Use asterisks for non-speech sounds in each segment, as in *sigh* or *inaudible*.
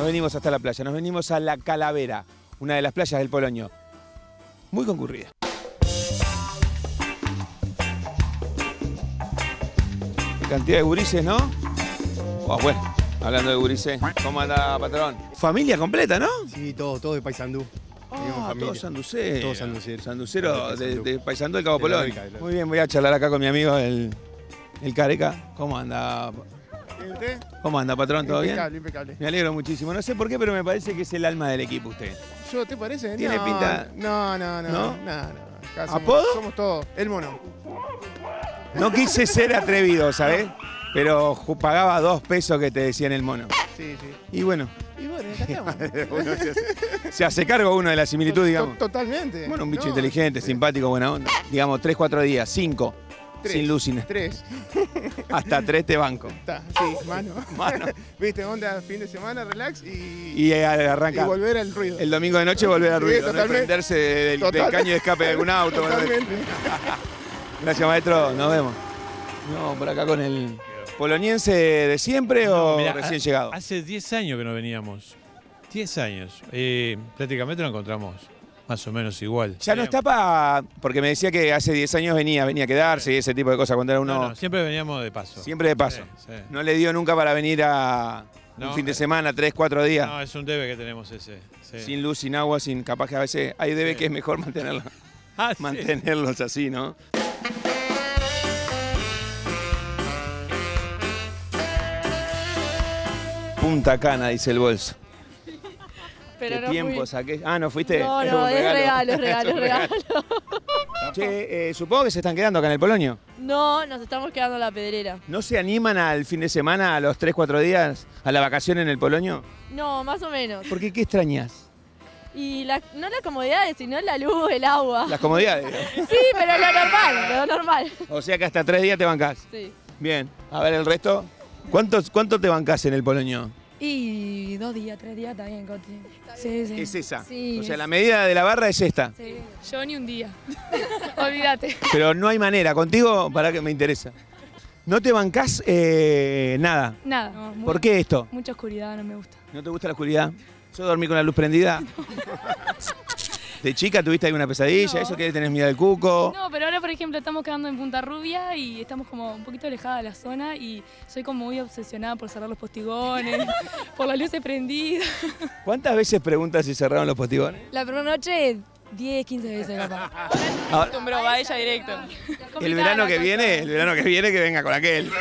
Nos venimos hasta la playa, nos venimos a La Calavera, una de las playas del Poloño. Muy concurrida. Cantidad de gurises, ¿no? Oh, bueno, hablando de gurises, ¿cómo anda, patrón? Familia completa, ¿no? Sí, todo, todo de Paysandú. Tenemos Ah, todos sanduceros. Todos sanduceros. Sanduceros De de, Paysandú del Cabo De la- Muy bien, voy a charlar acá con mi amigo el, el Careca. ¿Cómo anda? ¿Cómo anda, patrón? ¿Todo bien? Impecable, impecable. Me alegro muchísimo. No sé por qué, pero me parece que es el alma del equipo usted. ¿Yo te parece? Tiene No, pinta- No, no, no. ¿No? No, no. Acá somos- ¿Apodo? Somos todos. El mono. No quise ser atrevido, ¿sabes? Pero pagaba dos pesos que te decían el mono. Sí, sí. Y bueno, Y bueno, acá estamos. *laughs* se, hace, se hace cargo uno de la similitud, digamos. Totalmente. Bueno, un bicho No, inteligente, sí. simpático, buena onda. Digamos, tres, cuatro días, cinco, Tres. sin lúcines. Tres. *laughs* Hasta tres te banco. Está, sí, mano. *laughs* Mano. *laughs* Viste, onda, fin de semana, relax y, Y eh, y arranca. volver al ruido. El domingo de noche volver al Sí, ruido, no totalmente. desprenderse del, del caño de escape de algún auto. Totalmente. Gracias, maestro. Nos vemos. No, por acá con el poloniense de siempre o Mirá, recién ha- llegado. Hace 10 años que no veníamos. 10 años. Eh, prácticamente lo encontramos más o menos igual. Ya no está para. Porque me decía que hace 10 años venía, venía a quedarse y ese tipo de cosas cuando era uno. No, no, siempre veníamos de paso. Siempre de paso. Sí, sí. No le dio nunca para venir a un fin de eh, semana, 3, 4 días. No, es un debe que tenemos ese. sí. Sin luz, sin agua, sin. Capaz que a veces hay debe Sí. que es mejor mantenerlo, *laughs* Ah, mantenerlos así, ¿no? Punta Cana, dice el bolso. Pero ¿Qué no fui. Ah, ¿no fuiste? No, no, es regalo, es *laughs* regalo, es *laughs* regalo. Che, eh, supongo que se están quedando acá en el Polonio. No, nos estamos quedando en la pedrera. ¿No se animan al fin de semana, a los 3, 4 días, a la vacación en el Polonio? No, más o menos. ¿Por qué? ¿Qué extrañas? Y la, no las comodidades, sino la luz, el agua. Las comodidades. *laughs* Sí, pero lo normal, lo normal. O sea que hasta tres días te bancás. Sí. Bien. A ver el resto. ¿Cuántos, ¿Cuánto te bancás en el Polonio? Y dos días, tres días está bien, Coti. Sí, sí. Es esa. Sí, o sea, es- la medida de la barra es esta. Sí. Yo ni un día. *laughs* Olvídate. Pero no hay manera. Contigo, para que me interesa. ¿No te bancás eh, nada? Nada. no, muy- ¿Por qué esto? Mucha oscuridad, no me gusta. ¿No te gusta la oscuridad? ¿Yo dormí con la luz prendida? *laughs* ¿De chica tuviste alguna pesadilla? No. ¿Eso que tenés miedo al cuco? No, pero ahora, por ejemplo, estamos quedando en Punta Rubia y estamos como un poquito alejada de la zona y soy como muy obsesionada por cerrar los postigones, *laughs* por las luces prendidas. ¿Cuántas veces preguntas si cerraron los postigones? La primera noche, 10, 15 veces capaz. *laughs* Ahora, Pero va ella directo. el verano que viene, el verano que viene que venga con aquel. *laughs*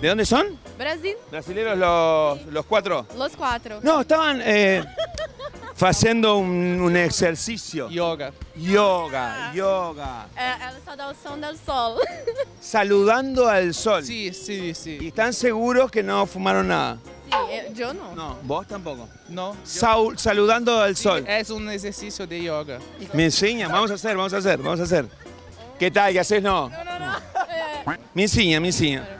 ¿De dónde son? Brasil, Brasileros los, los cuatro. los cuatro. No, estaban eh, haciendo un, un ejercicio. Yoga. Yoga, yoga. Só dá o som del sol. *laughs* Saludando al sol. Sí, sí, Y sí. están seguros que no fumaron nada. Sim, eu, eu não. No, vos tampoco. No. Saul- saludando al sol. Es un ejercicio de yoga. Me enseñan, vamos a hacer, vamos a hacer, vamos a hacer. ¿Qué tal? ¿Qué haces? No. Não, não, não. É, *laughs* Me enseña, me enseña.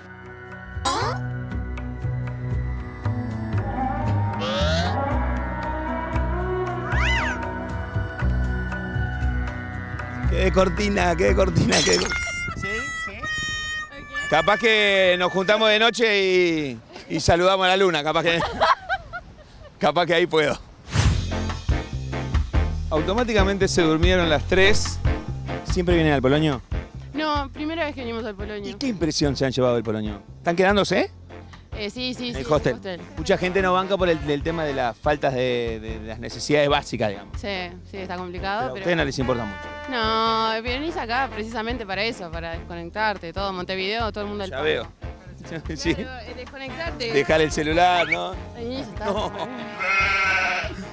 Qué cortina, qué cortina, qué de cor- Capaz que nos juntamos de noche y, y saludamos a la luna, capaz que. capaz que ahí puedo. Automáticamente se durmieron las tres. ¿Siempre vienen al Poloño? No, primera vez que venimos al ¿Y Poloño. qué impresión se han llevado del Poloño? ¿Están quedándose? Eh, sí, sí, En sí. el hostel. Mucha gente no banca por el, el tema de las faltas de, de las necesidades básicas, digamos. Sí, sí, está Pero complicado, a pero... ustedes no les importa mucho. No, venís acá precisamente para eso, para desconectarte. Todo Montevideo, todo el mundo al Ya veo. Sí. Claro, eh, desconectarte. Dejar el celular, ¿no? Venís, está. No.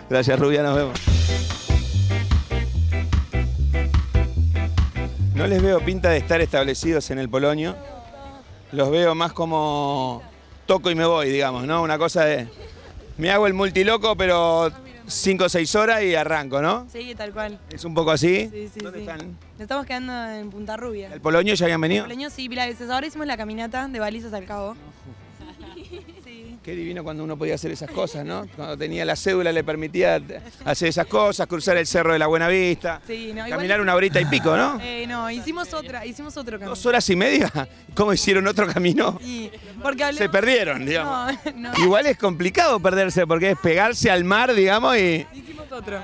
Gracias, Rubia, nos vemos. No les veo pinta de estar establecidos en el Polonio. Los veo más como toco y me voy, digamos, ¿no? Una cosa de. Me hago el multiloco, pero 5 o 6 horas y arranco, ¿no? Sí, tal cual. Es un poco así. Sí, sí, ¿Dónde sí. están? Nos estamos quedando en Punta Rubia. ¿El Polonio ya habían venido? Poloño sí, pila de veces. Ahora hicimos la caminata de balizas al cabo. *laughs* Qué divino cuando uno podía hacer esas cosas, ¿no? Cuando tenía la cédula le permitía hacer esas cosas, cruzar el cerro de la Buena Vista, Sí, no, caminar una horita y pico, ¿no? *laughs* Eh, no, hicimos otra, hicimos otro camino. Dos horas y media. ¿Cómo hicieron otro camino? Y porque Se perdieron, digamos. No, *laughs* no, Igual es complicado perderse porque es pegarse al mar, digamos, y hicimos otro.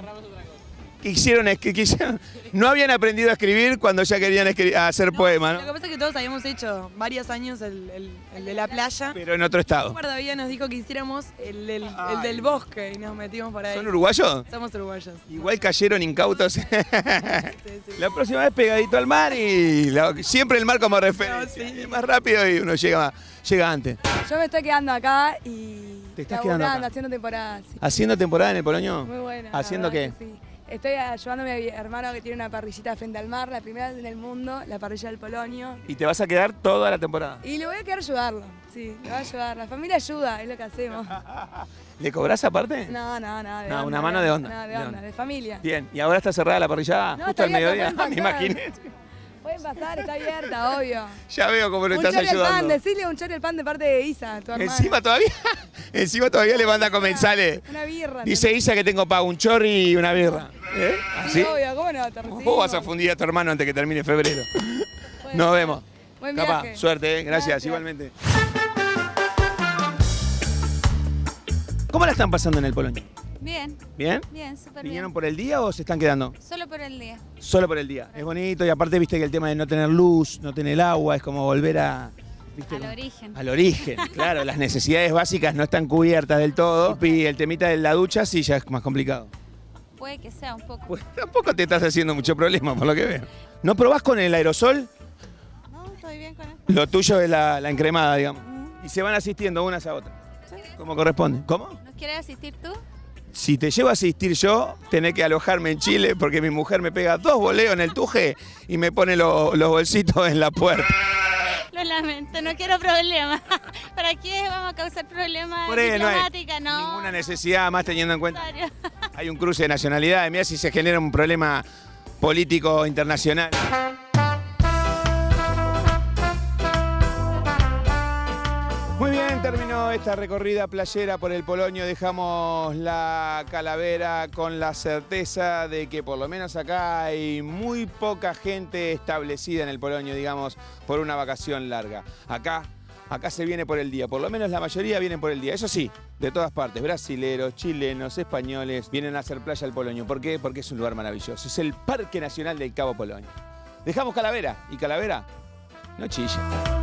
Escri- quisieron- no habían aprendido a escribir cuando ya querían hacer poemas, Lo que ¿no? pasa es que todos habíamos hecho varios años el, el- el de la playa. Pero en otro estado. guardavidas nos dijo que hiciéramos el, del- el del bosque y nos metimos por ahí. ¿Son uruguayos? Somos uruguayos. Igual cayeron incautos. Sí, sí. La próxima vez pegadito al mar y la- siempre el mar como referencia. No, sí. Más rápido y uno llega, llega antes. Yo me estoy quedando acá y. Te estás quedando acá. haciendo temporada. ¿Haciendo temporada en el Poloño? Muy buena. ¿Haciendo qué? Estoy ayudando a mi hermano que tiene una parrillita frente al mar, la primera vez en el mundo, la parrilla del Polonio. Y te vas a quedar toda la temporada. Y le voy a quedar ayudarlo, sí, le voy a ayudar. La familia ayuda, es lo que hacemos. *laughs* ¿Le cobrás aparte? No, no, no. De No, onda, una mano de onda, No, de de onda, de familia. Bien, y ahora está cerrada la parrillada No, justo al mediodía. abierta, *laughs* Me imaginé. *laughs* Pasar, está abierta, obvio. *laughs* Ya veo cómo lo un estás chori al pan, ayudando. decirle un chori al pan de parte de Isa, tu hermana. Encima todavía, *laughs* encima todavía le manda comensales. Una birra. Dice Isa que tengo pago un chorri y una birra. ¿Eh? Sí, ¿Así? obvio, ¿cómo no? Te recibimos. Vos vas a fundir a tu hermano antes que termine febrero. Bueno, Nos vemos. Buen Capaz, viaje. suerte, ¿eh? Gracias, Gracias. igualmente. ¿Cómo la están pasando en el Polonia? Bien, ¿Bien? bien, súper ¿Vinieron bien. por el día o se están quedando? Solo por el día. Solo por el día. Es bonito y aparte viste que el tema de no tener luz, no tener agua, es como volver a... ¿viste? Al origen. Al origen, *laughs* claro, las necesidades básicas no están cubiertas del todo. Y el temita de la ducha sí ya es más complicado. Puede que sea un poco. Pues tampoco te estás haciendo mucho problema, por lo que veo. ¿No probás con el aerosol? No, estoy bien con él. Lo tuyo es la, la encremada, digamos. Y se van asistiendo unas a otras. Como corresponde. ¿Cómo? ¿Nos quieres asistir tú? Si te llevo a asistir yo, tenés que alojarme en Chile porque mi mujer me pega dos boleos en el tuje y me pone lo- los bolsitos en la puerta. Lo lamento, no quiero problemas. *laughs* ¿Para qué vamos a causar problemas Por ahí no hay? No. ninguna necesidad más teniendo en cuenta. *laughs* Hay un cruce de nacionalidades. Mira si se genera un problema político internacional. Esta recorrida playera por el Polonio. Dejamos la calavera con la certeza de que por lo menos acá hay muy poca gente establecida en el Polonio, digamos, por una vacación larga. Acá, acá se viene por el día. Por lo menos la mayoría vienen por el día. Eso sí, de todas partes, brasileros, chilenos, españoles, vienen a hacer playa al Polonio. ¿Por qué? Porque es un lugar maravilloso. Es el Parque Nacional del Cabo Polonio. Dejamos Calavera y Calavera no chilla.